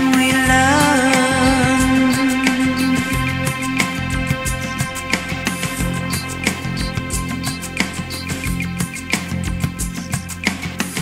we.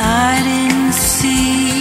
I didn't see.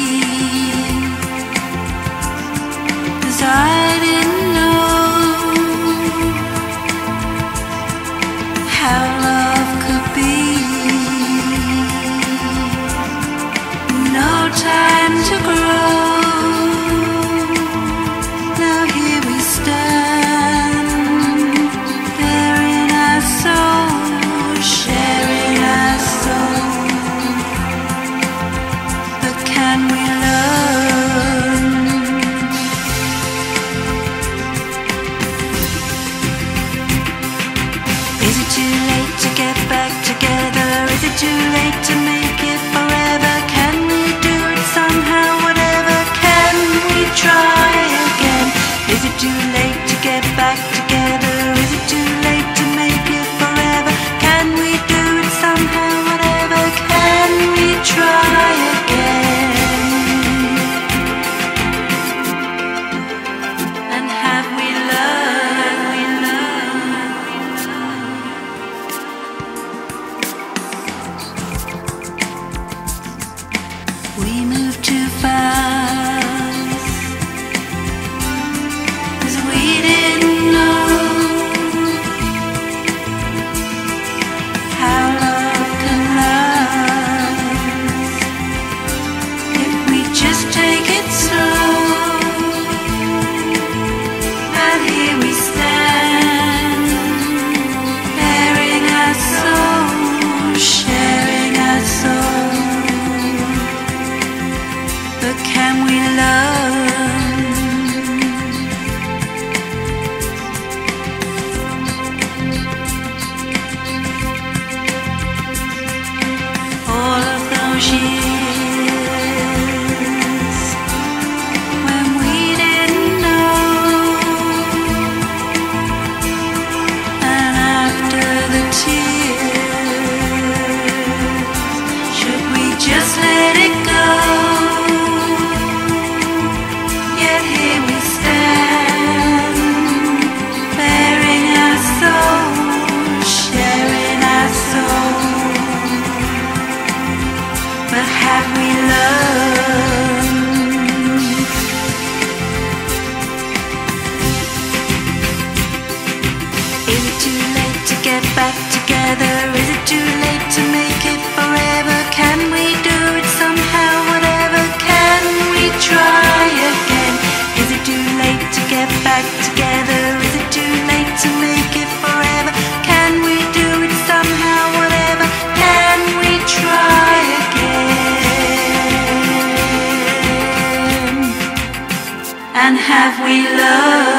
do Just let it go. Yet here we stand, bearing our sharing our. But have we loved? Is it too late to get back together? Is it too late? and have we loved?